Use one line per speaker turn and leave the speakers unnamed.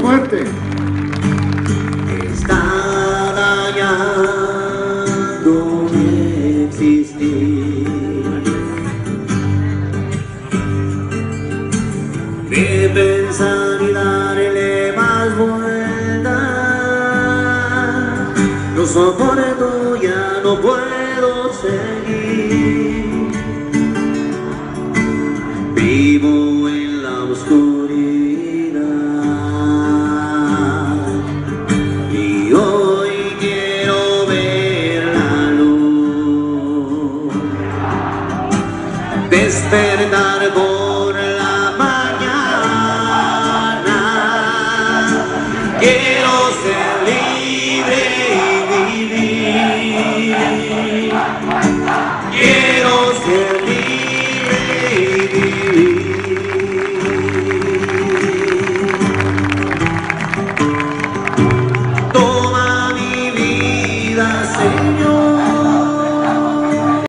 fuerte.
Está dañando mi existir. De pensar y darle más vueltas. No soporto, ya no puedo seguir. Vivo en la oscuridad despertar por la mañana. Quiero ser libre y vivir. Quiero ser libre y vivir. Toma mi vida, Señor.